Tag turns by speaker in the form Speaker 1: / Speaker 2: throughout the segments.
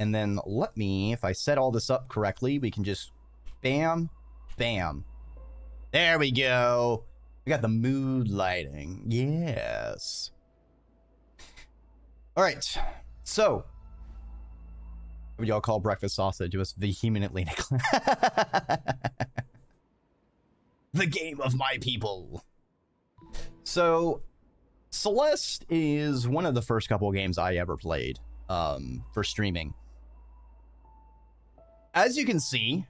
Speaker 1: And then let me, if I set all this up correctly, we can just bam, bam. There we go. We got the mood lighting. Yes. All right. So, what would y'all call breakfast sausage? It was vehemently the game of my people. So, Celeste is one of the first couple games I ever played um, for streaming. As you can see,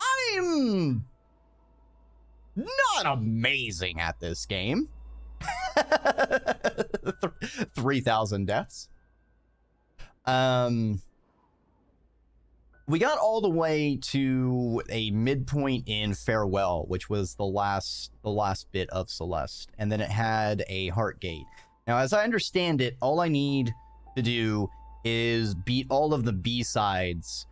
Speaker 1: I'm not amazing at this game. 3,000 deaths. Um, we got all the way to a midpoint in farewell which was the last the last bit of celeste and then it had a heart gate now as i understand it all i need to do is beat all of the b-sides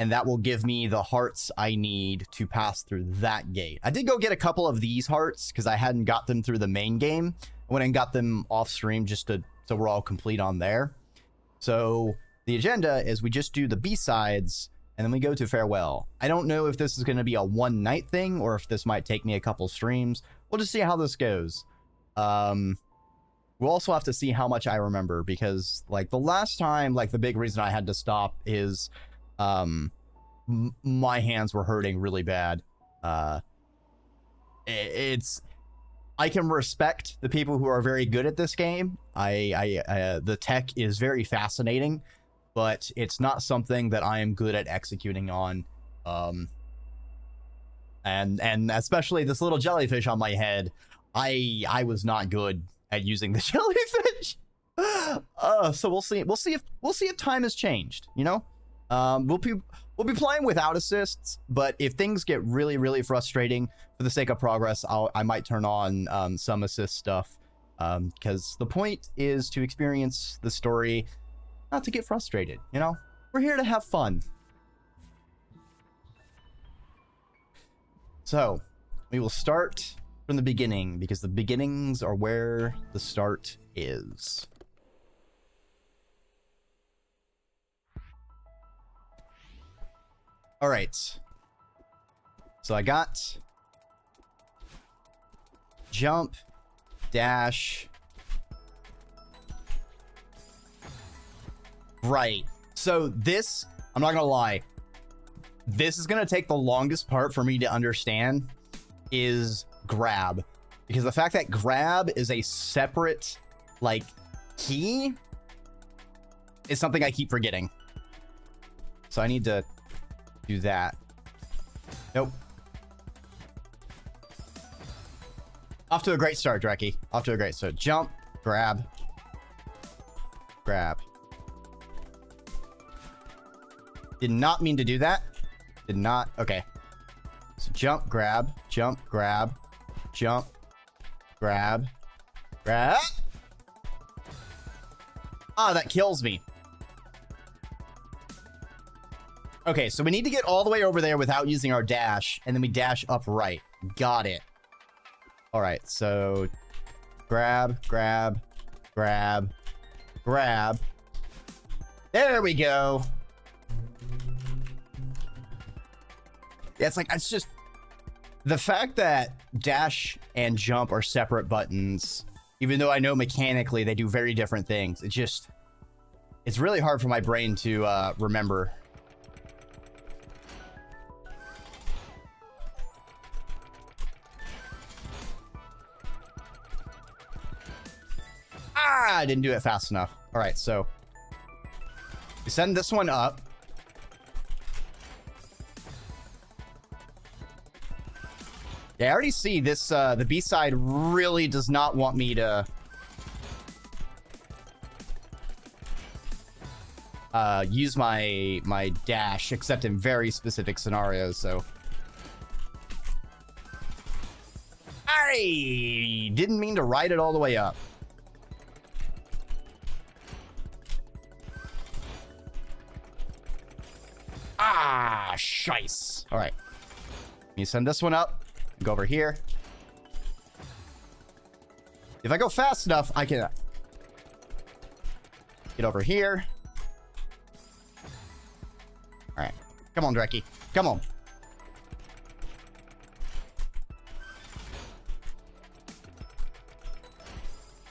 Speaker 1: and that will give me the hearts i need to pass through that gate i did go get a couple of these hearts because i hadn't got them through the main game i went and got them off stream just to so we're all complete on there so the agenda is we just do the B-sides and then we go to farewell. I don't know if this is going to be a one night thing or if this might take me a couple streams. We'll just see how this goes. Um, we'll also have to see how much I remember because like the last time, like the big reason I had to stop is, um, my hands were hurting really bad. Uh, it's, I can respect the people who are very good at this game. I, I, uh, the tech is very fascinating but it's not something that I am good at executing on. Um, and and especially this little jellyfish on my head, I I was not good at using the jellyfish. uh, so we'll see. We'll see if we'll see if time has changed. You know, um, we'll be we'll be playing without assists, but if things get really really frustrating for the sake of progress, I'll I might turn on um, some assist stuff because um, the point is to experience the story not to get frustrated, you know? We're here to have fun. So, we will start from the beginning because the beginnings are where the start is. All right. So I got jump, dash, Right. So this, I'm not gonna lie, this is gonna take the longest part for me to understand is grab. Because the fact that grab is a separate, like, key is something I keep forgetting. So I need to do that. Nope. Off to a great start, Dreki. Off to a great start. Jump, grab, grab. Did not mean to do that. Did not. Okay. So jump, grab, jump, grab, jump, grab, grab. Ah, that kills me. Okay, so we need to get all the way over there without using our dash, and then we dash up right. Got it. All right, so grab, grab, grab, grab. There we go. Yeah, it's like it's just the fact that dash and jump are separate buttons, even though I know mechanically they do very different things. It just it's really hard for my brain to uh, remember. I didn't do it fast enough. All right, so we send this one up. Yeah, I already see this, uh, the B-side really does not want me to... Uh, use my, my dash, except in very specific scenarios, so... I didn't mean to ride it all the way up. You send this one up. Go over here. If I go fast enough, I can get over here. All right. Come on, Dreki. Come on.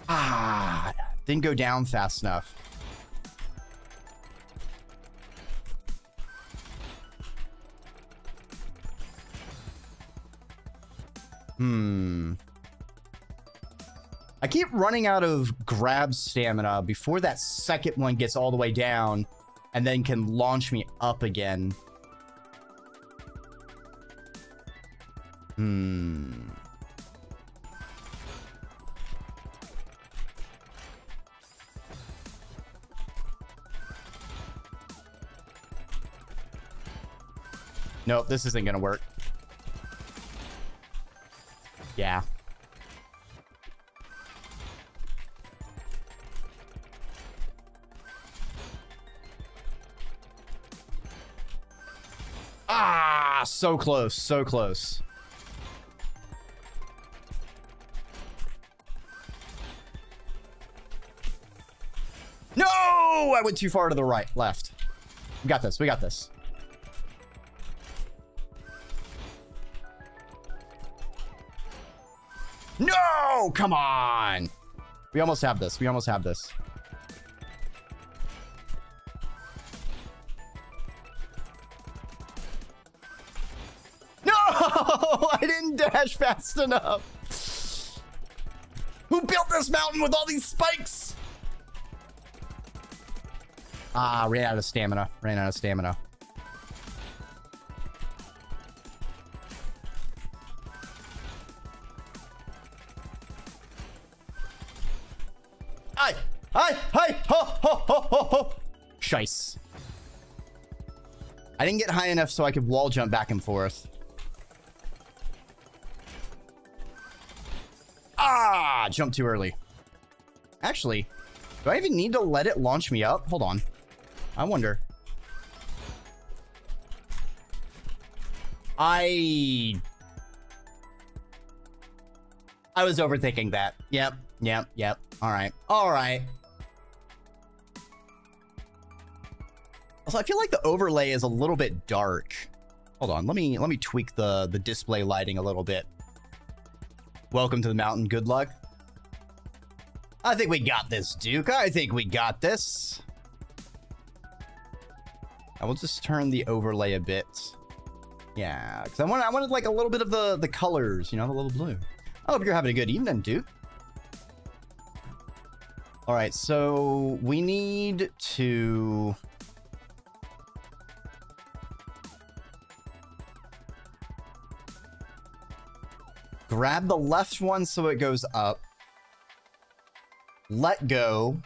Speaker 1: Ah, didn't go down fast enough. Running out of grab stamina before that second one gets all the way down and then can launch me up again. Hmm. Nope, this isn't gonna work. Yeah. So close, so close. No! I went too far to the right, left. We got this, we got this. No! Come on! We almost have this, we almost have this. Fast enough. Who built this mountain with all these spikes? Ah, ran out of stamina. Ran out of stamina. Hi! Hi! Hi! Ho! Ho! Ho! Ho! Ho! Shice. I didn't get high enough so I could wall jump back and forth. Jump too early. Actually, do I even need to let it launch me up? Hold on. I wonder. I... I was overthinking that. Yep, yep, yep. All right, all right. Also, I feel like the overlay is a little bit dark. Hold on, let me let me tweak the the display lighting a little bit. Welcome to the mountain. Good luck. I think we got this, Duke. I think we got this. I will just turn the overlay a bit. Yeah, because I want I wanted like a little bit of the the colors, you know, the little blue. I hope you're having a good evening, Duke. All right, so we need to. Grab the left one so it goes up. Let go.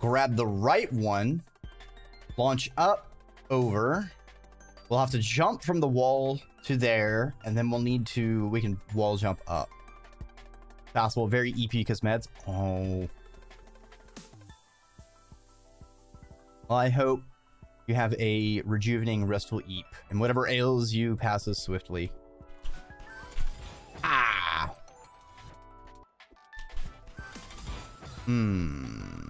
Speaker 1: Grab the right one. Launch up, over. We'll have to jump from the wall to there, and then we'll need to, we can wall jump up. Possible, very EP because meds. Oh. Well, I hope you have a rejuvenating restful eep, and whatever ails you passes swiftly. Hmm.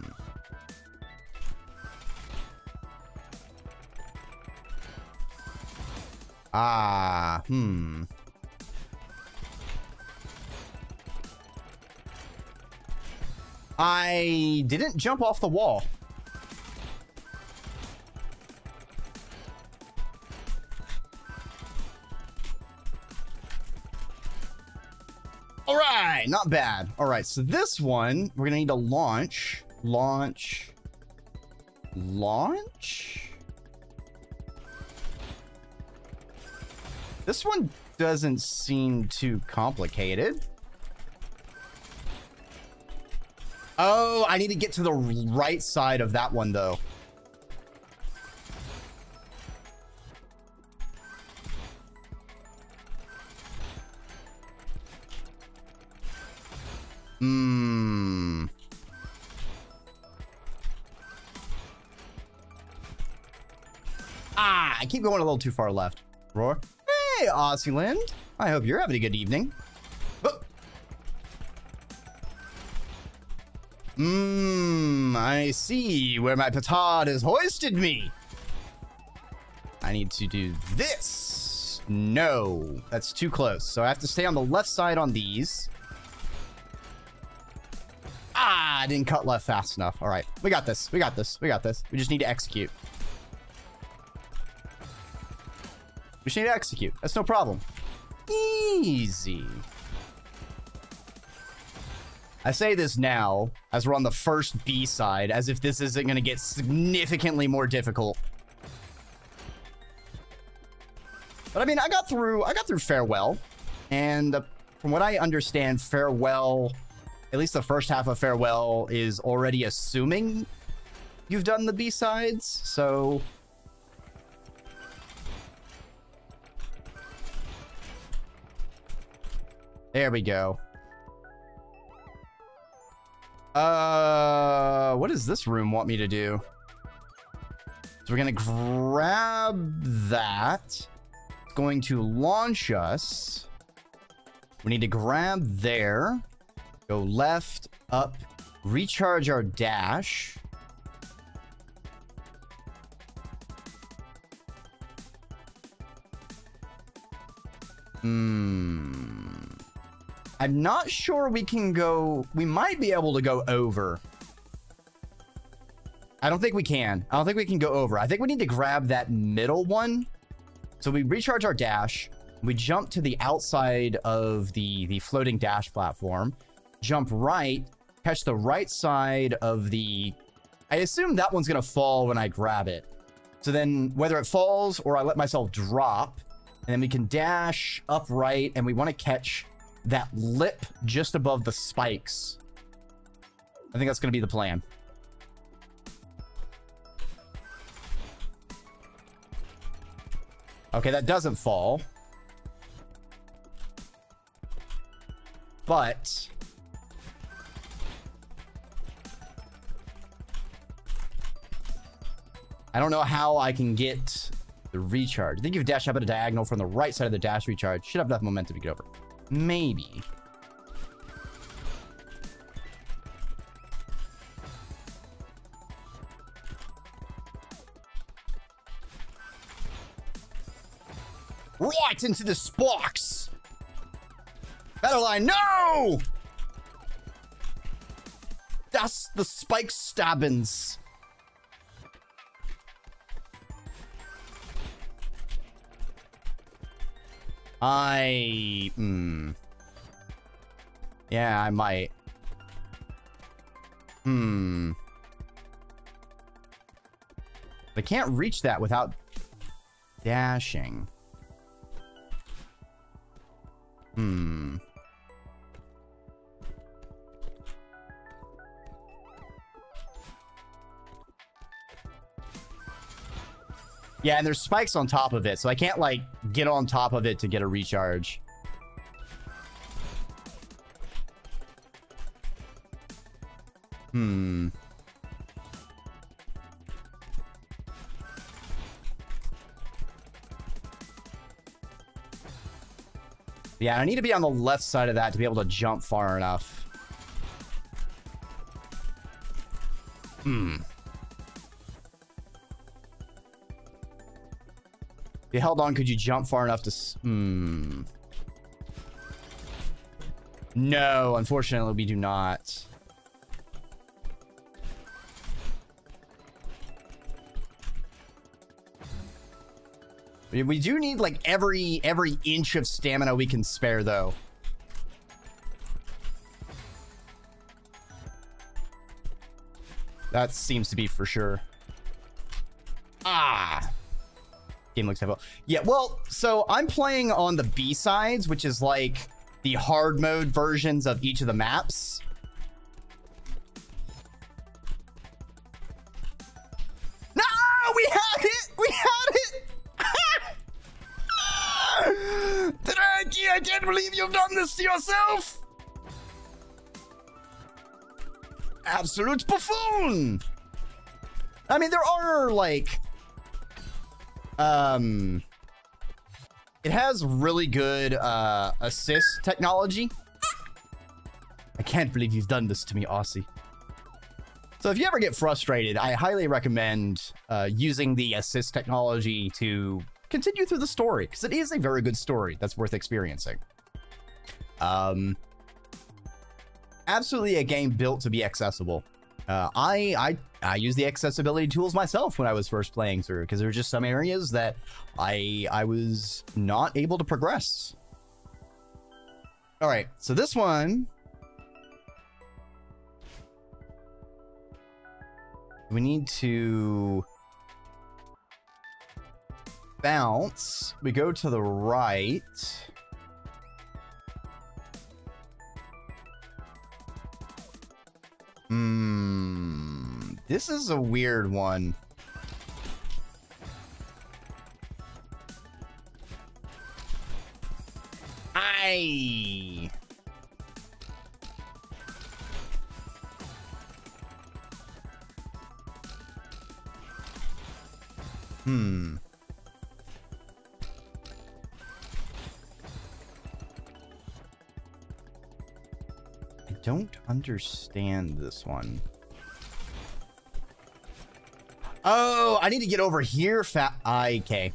Speaker 1: Ah, hmm. I didn't jump off the wall. Not bad. All right, so this one, we're gonna need to launch, launch, launch. This one doesn't seem too complicated. Oh, I need to get to the right side of that one, though. Going a little too far left. Roar. Hey, Aussie I hope you're having a good evening. Mmm. I see where my petard has hoisted me. I need to do this. No, that's too close. So I have to stay on the left side on these. Ah, I didn't cut left fast enough. All right, we got this. We got this. We got this. We just need to execute. We just need to execute. That's no problem. Easy. I say this now, as we're on the first B side, as if this isn't going to get significantly more difficult. But I mean, I got through, I got through Farewell. And uh, from what I understand, Farewell, at least the first half of Farewell, is already assuming you've done the B-sides. So There we go. Uh, what does this room want me to do? So we're going to grab that. It's going to launch us. We need to grab there. Go left, up, recharge our dash. Hmm. I'm not sure we can go... We might be able to go over. I don't think we can. I don't think we can go over. I think we need to grab that middle one. So we recharge our dash. We jump to the outside of the, the floating dash platform. Jump right. Catch the right side of the... I assume that one's going to fall when I grab it. So then whether it falls or I let myself drop, and then we can dash upright and we want to catch that lip just above the spikes. I think that's going to be the plan. Okay, that doesn't fall. But... I don't know how I can get the recharge. I think if you dash up at a diagonal from the right side of the dash recharge, should have enough momentum to get over. Maybe. Right into the sparks! line, no! That's the spike stabbins. I... Hmm. Yeah, I might. Hmm. I can't reach that without dashing. Hmm. Yeah, and there's spikes on top of it, so I can't, like, get on top of it to get a recharge. Hmm. Yeah, I need to be on the left side of that to be able to jump far enough. Hmm. You held on, could you jump far enough to... Hmm. No, unfortunately, we do not. We do need like every every inch of stamina we can spare though. That seems to be for sure. Game looks heavy. Yeah, well, so I'm playing on the B-sides, which is like the hard mode versions of each of the maps. No, we had it! We had it! Dreki, I can't believe you've done this to yourself! Absolute buffoon! I mean, there are, like, um, it has really good uh, assist technology. I can't believe you've done this to me, Aussie. So if you ever get frustrated, I highly recommend uh, using the assist technology to continue through the story because it is a very good story that's worth experiencing. Um, absolutely a game built to be accessible. Uh, I, I I use the accessibility tools myself when I was first playing through because there were just some areas that I I was not able to progress. All right, so this one we need to bounce. We go to the right. Hmm. This is a weird one. I. Hmm. Don't understand this one. Oh, I need to get over here fat. Okay.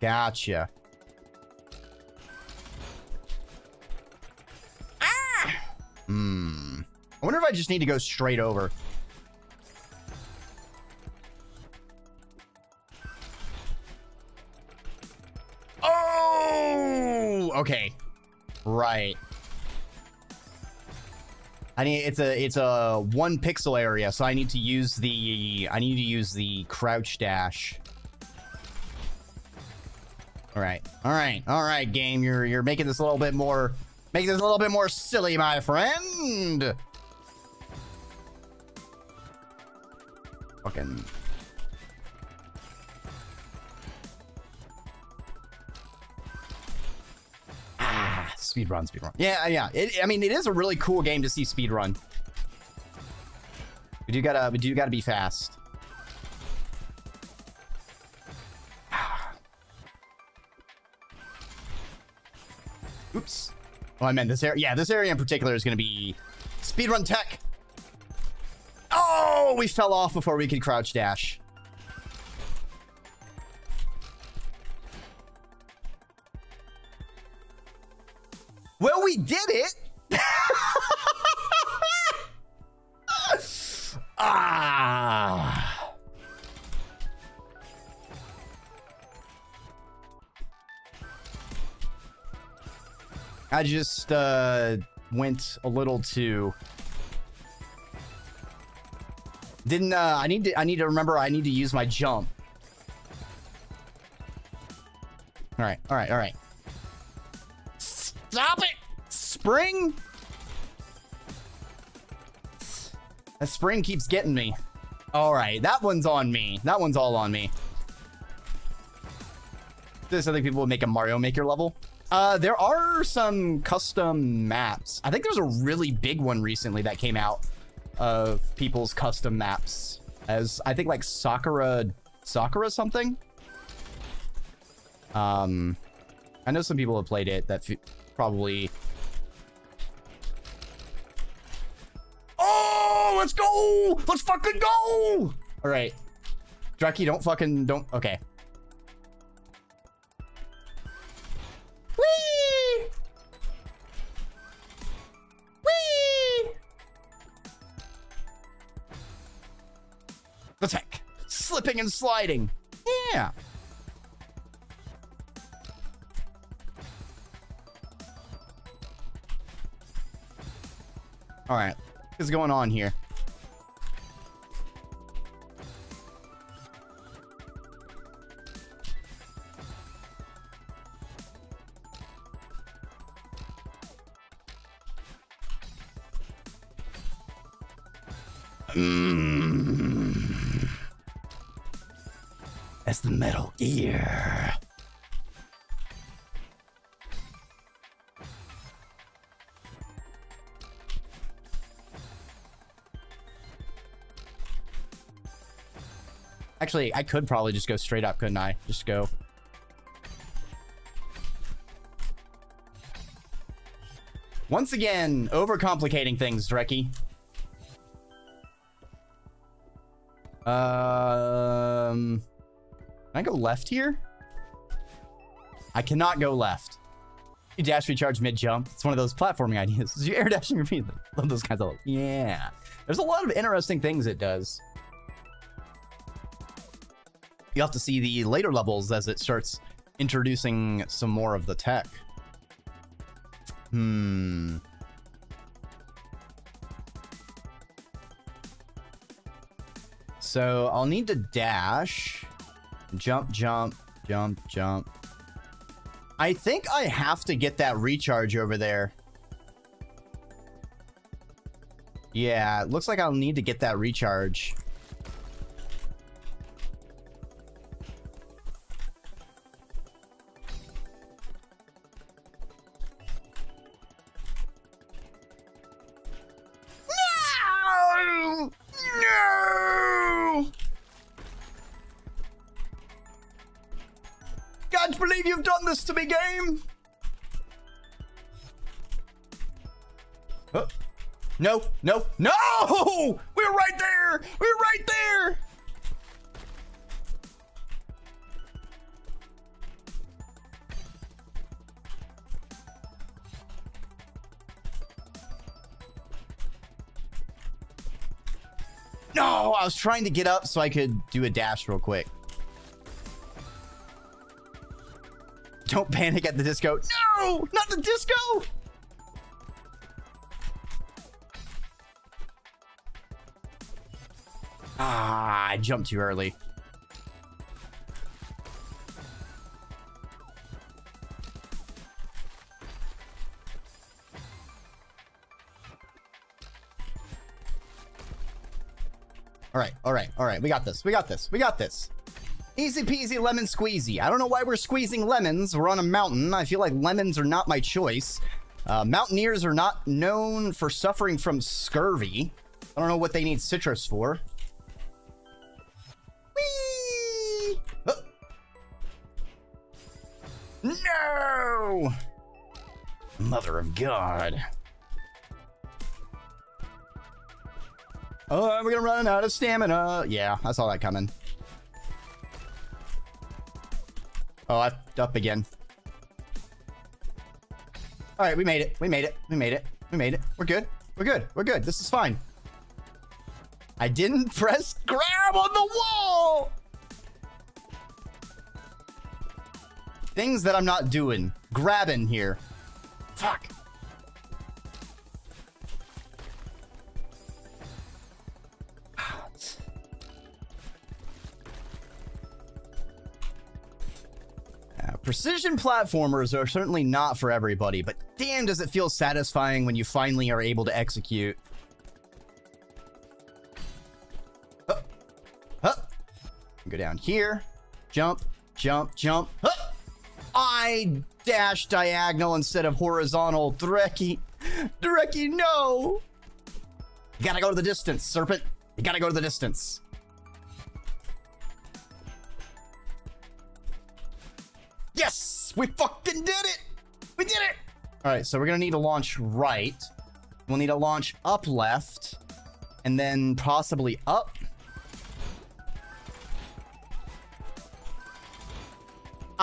Speaker 1: Gotcha. Ah! Hmm. I wonder if I just need to go straight over. Need it's a it's a one pixel area, so I need to use the I need to use the crouch dash. All right, all right, all right, game. You're you're making this a little bit more making this a little bit more silly, my friend. Run, speed run. Yeah, uh, yeah. It, I mean, it is a really cool game to see speed run. We do gotta, we do gotta be fast. Oops. Oh, I meant this area. Yeah, this area in particular is gonna be speedrun tech. Oh, we fell off before we could crouch dash. I just uh, went a little too. Didn't uh, I need to? I need to remember. I need to use my jump. All right, all right, all right. Stop it! Spring? The spring keeps getting me. All right, that one's on me. That one's all on me. This, I think people would make a Mario Maker level. Uh, there are some custom maps. I think there's a really big one recently that came out of people's custom maps as I think like Sakura, Sakura something. Um, I know some people have played it that probably... Oh, let's go! Let's fucking go! All right. Dreki, don't fucking... Don't... Okay. Slipping and sliding. Yeah. All right. What's going on here? Actually, I could probably just go straight up, couldn't I? Just go. Once again, overcomplicating things, Dreki. Um, can I go left here? I cannot go left. You dash recharge mid jump. It's one of those platforming ideas. You air dashing repeatedly. Love those kinds of. Yeah. There's a lot of interesting things it does. You have to see the later levels as it starts introducing some more of the tech. Hmm. So I'll need to dash, jump, jump, jump, jump. I think I have to get that recharge over there. Yeah, it looks like I'll need to get that recharge. No, no, no! We're right there! We're right there! No, I was trying to get up so I could do a dash real quick. Don't panic at the disco. No, not the disco! Ah, I jumped too early. All right, all right, all right. We got this. We got this. We got this. Easy peasy lemon squeezy. I don't know why we're squeezing lemons. We're on a mountain. I feel like lemons are not my choice. Uh, mountaineers are not known for suffering from scurvy. I don't know what they need citrus for. Mother of God. Oh, we're gonna run out of stamina. Yeah, I saw that coming. Oh, I up again. All right, we made it. We made it. We made it. We made it. We're good. We're good. We're good. This is fine. I didn't press grab on the wall. Things that I'm not doing. Grabbing here. Fuck. Uh, precision platformers are certainly not for everybody, but damn does it feel satisfying when you finally are able to execute. Huh. Huh. Go down here. Jump, jump, jump. Huh. I dash diagonal instead of horizontal. Dreki. Dreki, no. You gotta go to the distance, serpent. You gotta go to the distance. Yes! We fucking did it! We did it! Alright, so we're gonna need to launch right. We'll need to launch up left. And then possibly up.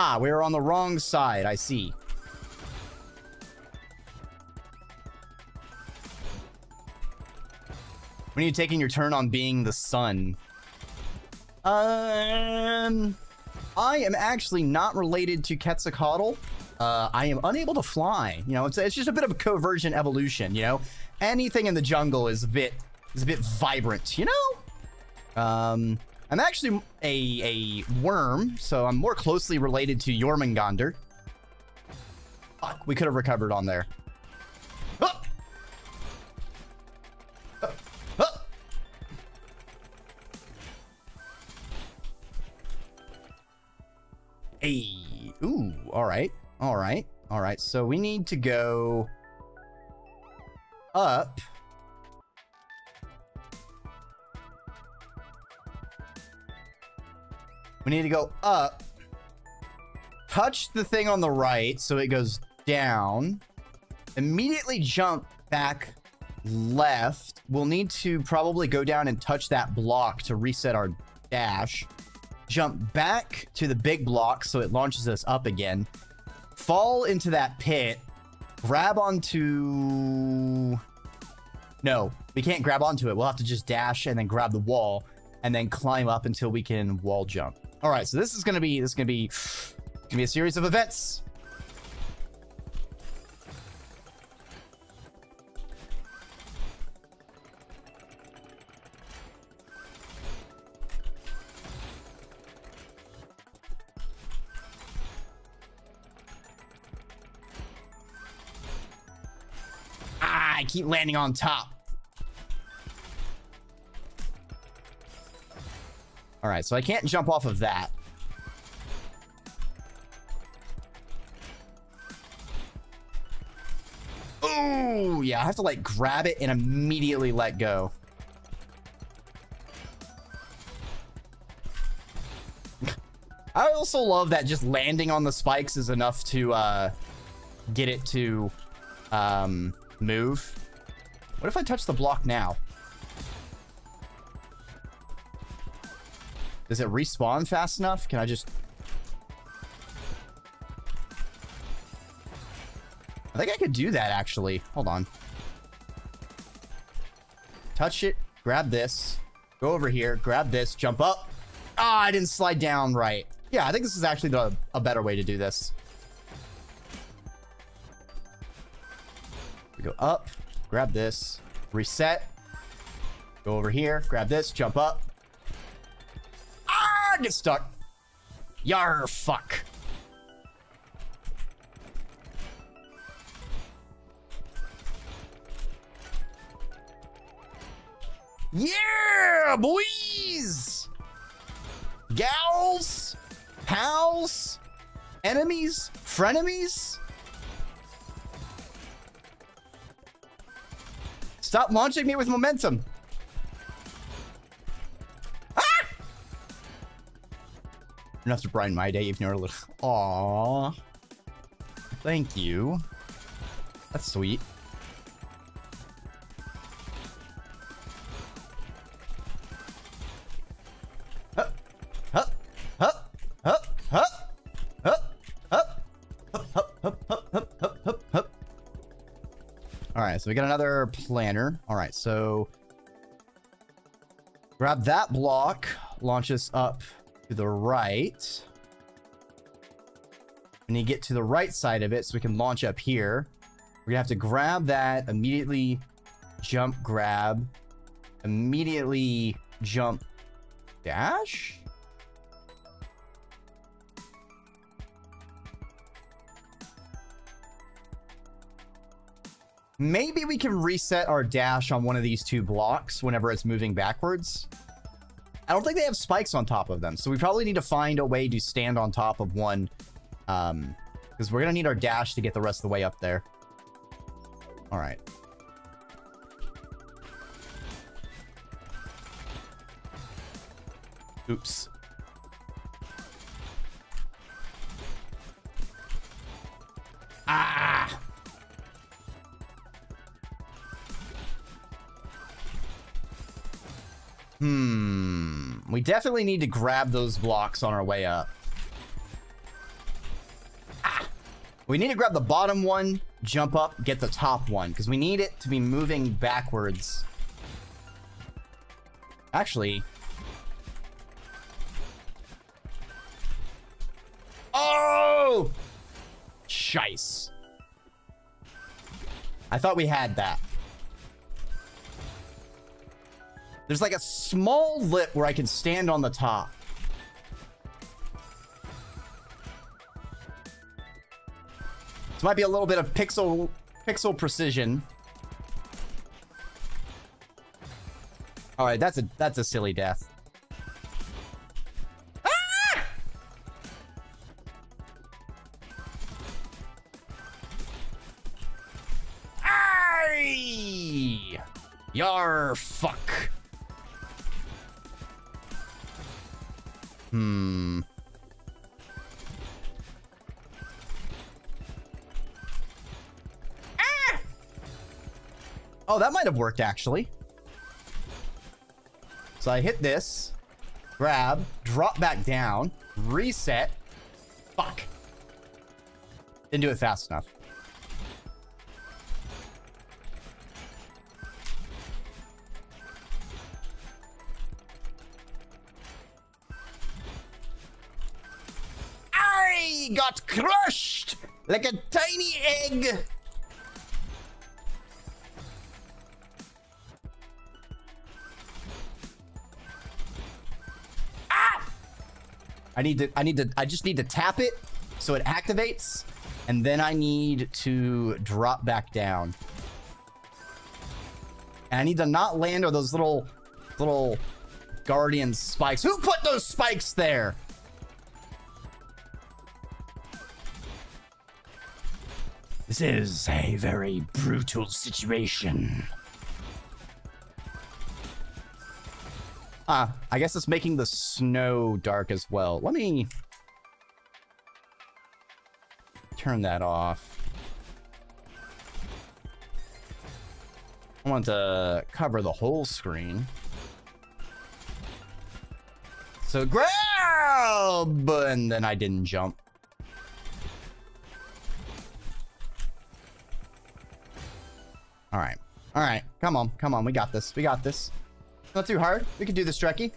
Speaker 1: Ah, we were on the wrong side. I see. When are you taking your turn on being the sun? Um... I am actually not related to Quetzalcoatl. Uh, I am unable to fly. You know, it's, it's just a bit of a convergent evolution, you know? Anything in the jungle is a bit is a bit vibrant, you know? Um, I'm actually a, a worm, so I'm more closely related to Jormungandr. Fuck, we could have recovered on there. Ah! Hey, ooh, all right, all right, all right. So we need to go up. We need to go up, touch the thing on the right so it goes down, immediately jump back left. We'll need to probably go down and touch that block to reset our dash. Jump back to the big block so it launches us up again. Fall into that pit. Grab onto... No, we can't grab onto it. We'll have to just dash and then grab the wall and then climb up until we can wall jump. All right, so this is gonna be this is gonna be gonna be a series of events. Ah, I keep landing on top. All right, so I can't jump off of that. Oh, yeah, I have to like grab it and immediately let go. I also love that just landing on the spikes is enough to uh, get it to um, move. What if I touch the block now? Does it respawn fast enough? Can I just... I think I could do that, actually. Hold on. Touch it. Grab this. Go over here. Grab this. Jump up. Ah, oh, I didn't slide down right. Yeah, I think this is actually the, a better way to do this. We go up. Grab this. Reset. Go over here. Grab this. Jump up. Get stuck. Yar fuck. Yeah, boys! Gals! Pals! Enemies? Frenemies? Stop launching me with momentum. Enough to brighten my day, even though a little. Aww. Thank you. That's sweet. All right, so we got another planner. All right, so grab that block, launch us up to the right. And you get to the right side of it so we can launch up here. We're gonna have to grab that, immediately jump grab, immediately jump dash? Maybe we can reset our dash on one of these two blocks whenever it's moving backwards. I don't think they have spikes on top of them. So we probably need to find a way to stand on top of one. Um, because we're going to need our dash to get the rest of the way up there. All right. Oops. Ah! Hmm. We definitely need to grab those blocks on our way up. Ah! We need to grab the bottom one, jump up, get the top one, because we need it to be moving backwards. Actually... Oh! Shice. I thought we had that. There's like a small lip where I can stand on the top. This might be a little bit of pixel pixel precision. All right, that's a that's a silly death. That might have worked actually. So I hit this, grab, drop back down, reset. Fuck. Didn't do it fast enough. I got crushed like a tiny egg. I need to, I need to, I just need to tap it so it activates. And then I need to drop back down. And I need to not land on those little, little guardian spikes. Who put those spikes there? This is a very brutal situation. Ah, I guess it's making the snow dark as well. Let me turn that off. I want to cover the whole screen. So grab! And then I didn't jump. All right. All right. Come on. Come on. We got this. We got this. Not too hard. We can do this, Dreki.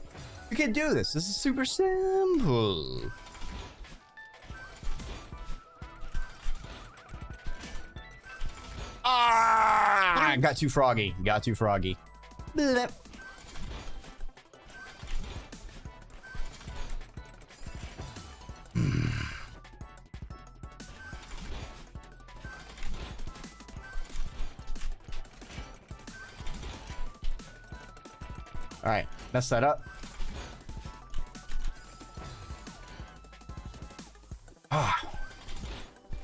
Speaker 1: We can do this. This is super simple. Ah! Got too froggy. Got too froggy. Blip. All right, mess that up. Ah.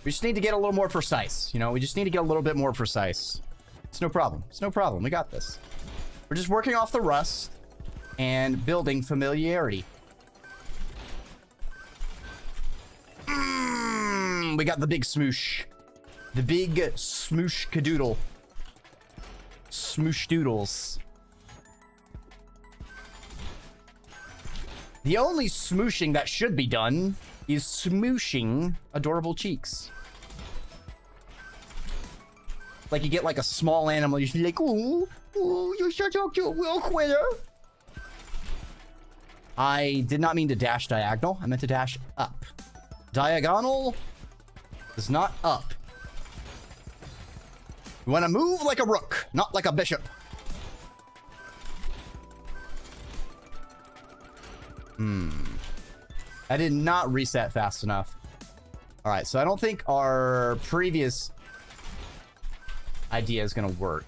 Speaker 1: We just need to get a little more precise. You know, we just need to get a little bit more precise. It's no problem. It's no problem. We got this. We're just working off the rust and building familiarity. Mm, we got the big smoosh. The big smoosh cadoodle. Smoosh doodles. The only smooshing that should be done is smooshing adorable cheeks. Like you get like a small animal, you should be like, ooh, ooh, you're such a cute little quitter. I did not mean to dash diagonal. I meant to dash up. Diagonal is not up. You want to move like a rook, not like a bishop. Hmm. I did not reset fast enough. All right, so I don't think our previous idea is going to work.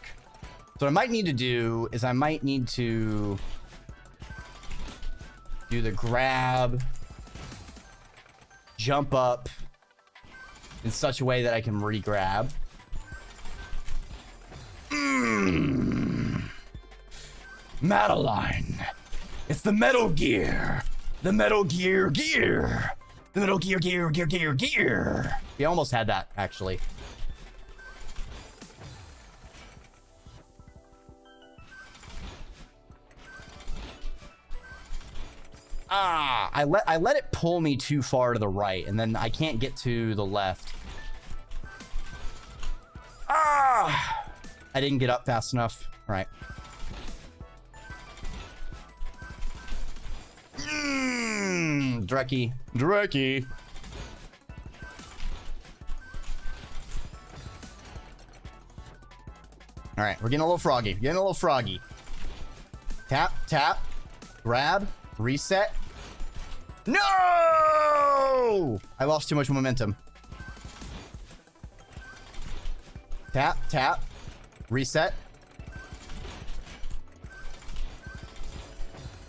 Speaker 1: So what I might need to do is I might need to do the grab, jump up in such a way that I can re-grab. Mm. Madeline. It's the Metal Gear. The Metal Gear Gear. The Metal Gear Gear Gear Gear Gear. We almost had that, actually. Ah, I let I let it pull me too far to the right, and then I can't get to the left. Ah! I didn't get up fast enough. All right. Mmm, Dreki. Dreki. All right, we're getting a little froggy. Getting a little froggy. Tap, tap, grab, reset. No! I lost too much momentum. Tap, tap, reset.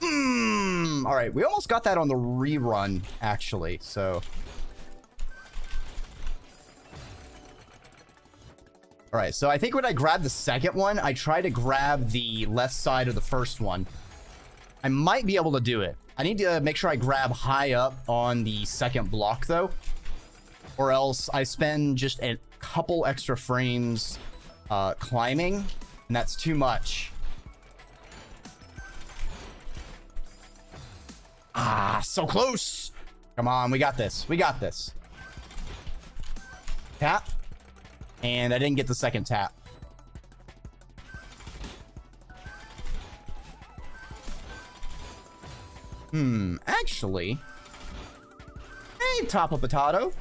Speaker 1: Hmm. Mm, all right, we almost got that on the rerun, actually, so... All right, so I think when I grab the second one, I try to grab the left side of the first one. I might be able to do it. I need to make sure I grab high up on the second block, though. Or else I spend just a couple extra frames uh, climbing, And that's too much. Ah, so close. Come on, we got this. We got this. Tap. And I didn't get the second tap. Hmm, actually. Hey, Top of Potato.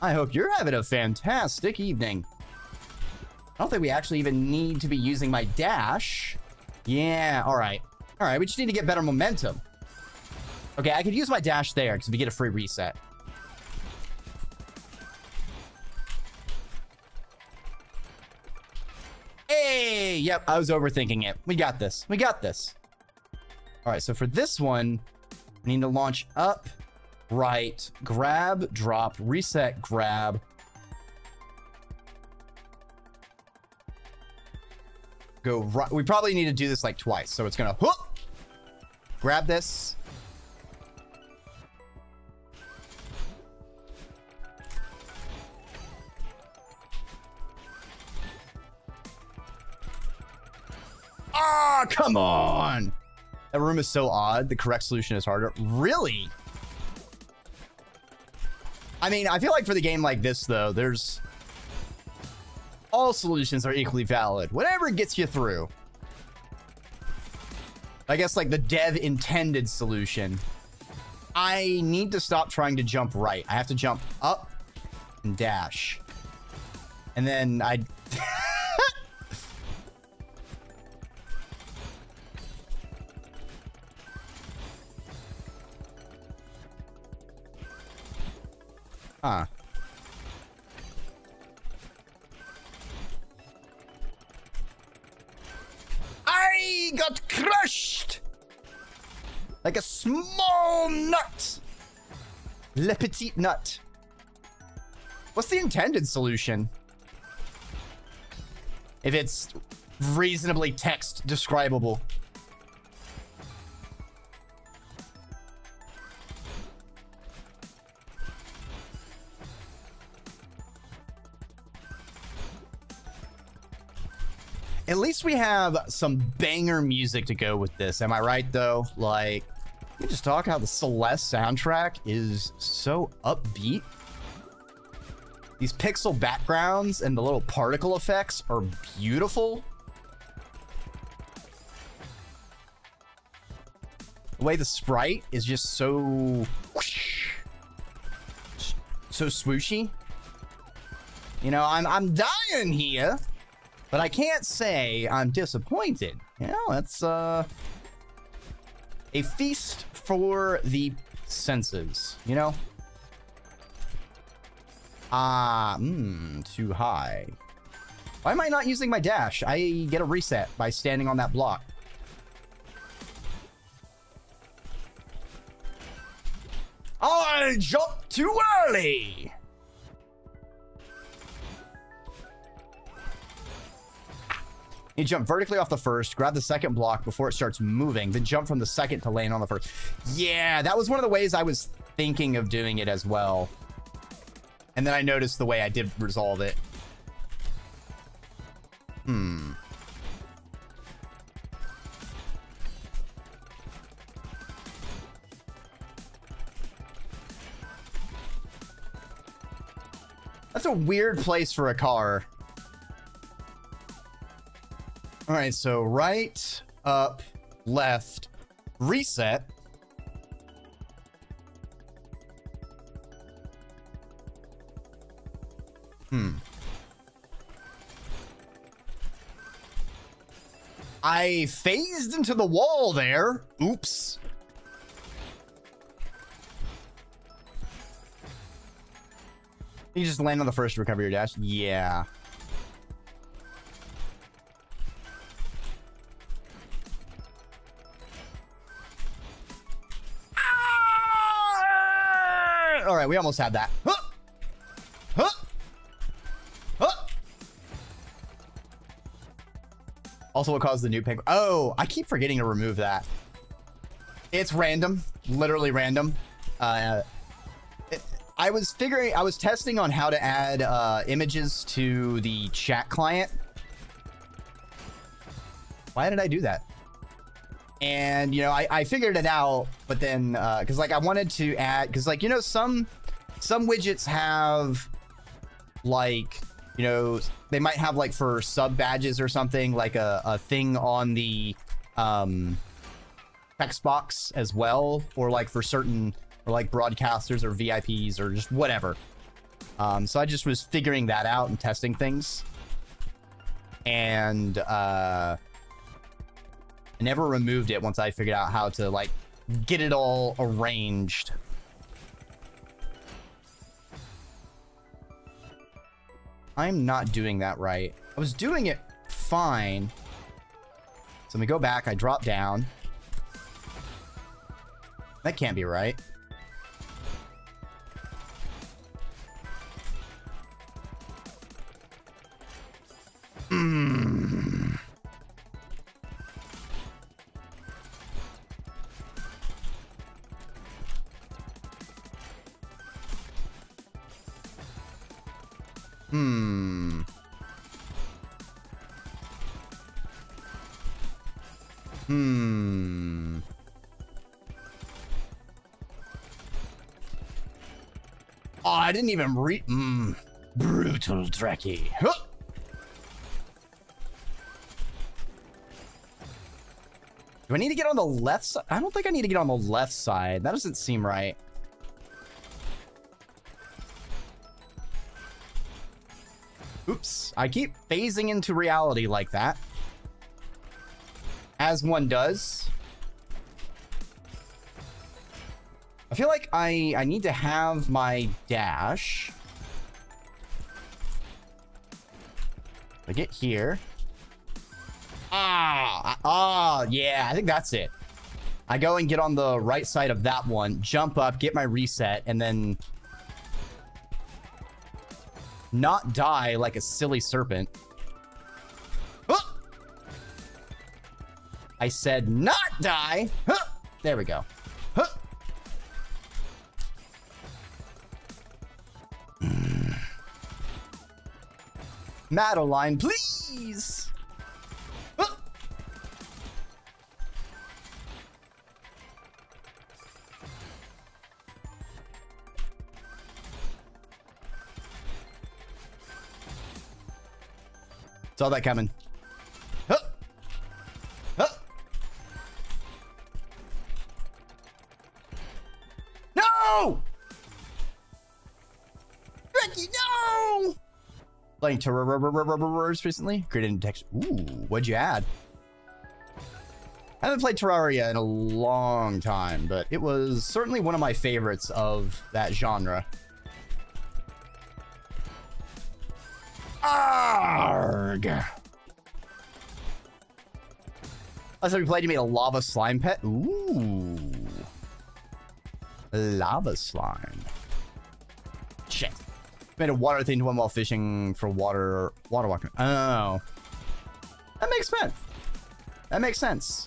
Speaker 1: I hope you're having a fantastic evening. I don't think we actually even need to be using my dash. Yeah, all right. All right, we just need to get better momentum. Okay, I could use my dash there because we get a free reset. Hey, yep, I was overthinking it. We got this. We got this. All right, so for this one, we need to launch up, right, grab, drop, reset, grab. Go right. We probably need to do this like twice. So it's going to grab this. Ah, oh, come on. That room is so odd. The correct solution is harder. Really? I mean, I feel like for the game like this, though, there's... All solutions are equally valid. Whatever gets you through. I guess, like, the dev intended solution. I need to stop trying to jump right. I have to jump up and dash. And then I... Huh. I got crushed! Like a small nut! Le petit nut. What's the intended solution? If it's reasonably text describable. At least we have some banger music to go with this. Am I right, though? Like, you just talk how the Celeste soundtrack is so upbeat. These pixel backgrounds and the little particle effects are beautiful. The way the sprite is just so... So swooshy. You know, I'm, I'm dying here. But I can't say I'm disappointed. You know, that's uh, a feast for the senses, you know? Ah, mmm, too high. Why am I not using my dash? I get a reset by standing on that block. I jumped too early! You jump vertically off the first, grab the second block before it starts moving, then jump from the second to land on the first. Yeah, that was one of the ways I was thinking of doing it as well. And then I noticed the way I did resolve it. Hmm. That's a weird place for a car. All right, so right, up, left, reset. Hmm. I phased into the wall there. Oops. You just land on the first to recover your dash? Yeah. We almost had that. Huh! Huh! Huh! Also, what caused the new penguin? Oh, I keep forgetting to remove that. It's random, literally random. Uh, it, I was figuring, I was testing on how to add uh, images to the chat client. Why did I do that? And, you know, I, I figured it out, but then, uh, cause like I wanted to add, cause like, you know, some, some widgets have like, you know, they might have like for sub badges or something, like a, a thing on the, um, text box as well, or like for certain, or like broadcasters or VIPs or just whatever. Um, so I just was figuring that out and testing things. And, uh, I never removed it once I figured out how to like get it all arranged. I'm not doing that right. I was doing it fine. So let me go back. I drop down. That can't be right. Didn't even read. Hmm. Brutal Dreki. Huh. Do I need to get on the left side? I don't think I need to get on the left side. That doesn't seem right. Oops. I keep phasing into reality like that. As one does. I feel like I, I need to have my dash. I get here. Ah, ah, yeah, I think that's it. I go and get on the right side of that one, jump up, get my reset, and then not die like a silly serpent. Huh! I said not die. Huh! There we go. Madeline, please. Saw that coming. Playing Terrarias recently. Great text. Ooh, what'd you add? I haven't played Terraria in a long time, but it was certainly one of my favorites of that genre. Arg! Last time we played, you made a lava slime pet. Ooh. Lava slime. Made a water thing to one while fishing for water water walking. Oh. That makes sense. That makes sense.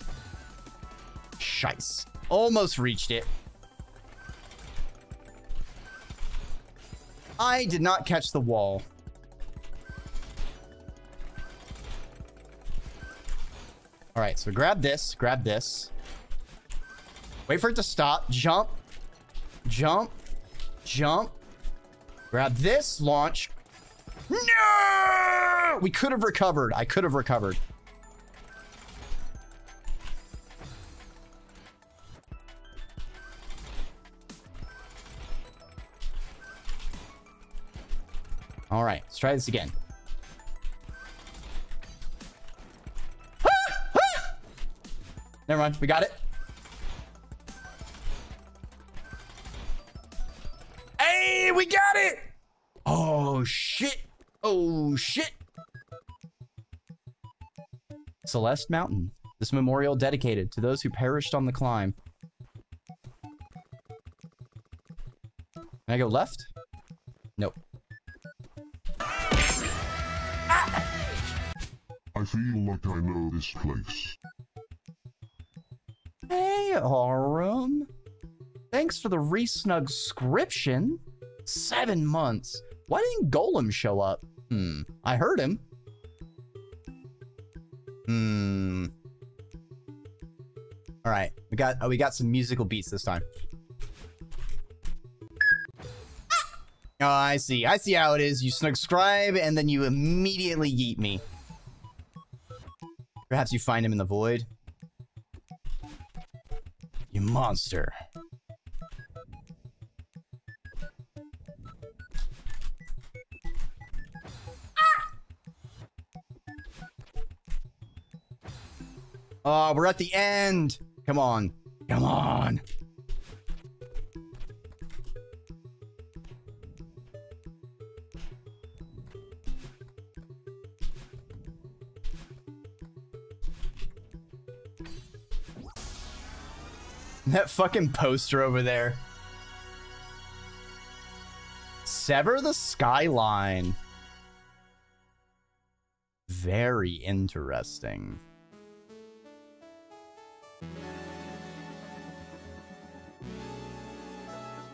Speaker 1: Shice. Almost reached it. I did not catch the wall. All right, so grab this, grab this. Wait for it to stop. Jump, jump, jump. Grab this, launch. No! We could have recovered. I could have recovered. All right, let's try this again. Ah, ah! Never mind. We got it. Celeste Mountain. This memorial dedicated to those who perished on the climb. Can I go left? Nope.
Speaker 2: I feel like I know this place.
Speaker 1: Hey, Arum. Thanks for the resnugscription. Seven months. Why didn't Golem show up? Hmm. I heard him. We got oh, we got some musical beats this time. Oh, I see. I see how it is. You subscribe and then you immediately yeet me. Perhaps you find him in the void. You monster. Ah! Oh, we're at the end. Come on. Come on. That fucking poster over there. Sever the skyline. Very interesting.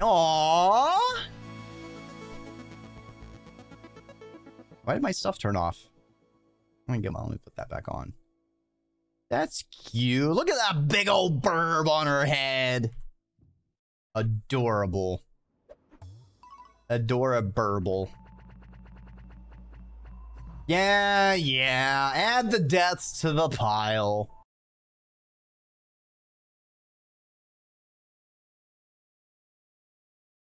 Speaker 1: Aww. Why did my stuff turn off? Let me get my, let me put that back on. That's cute. Look at that big old burb on her head. Adorable. Adorable. Yeah, yeah. Add the deaths to the pile.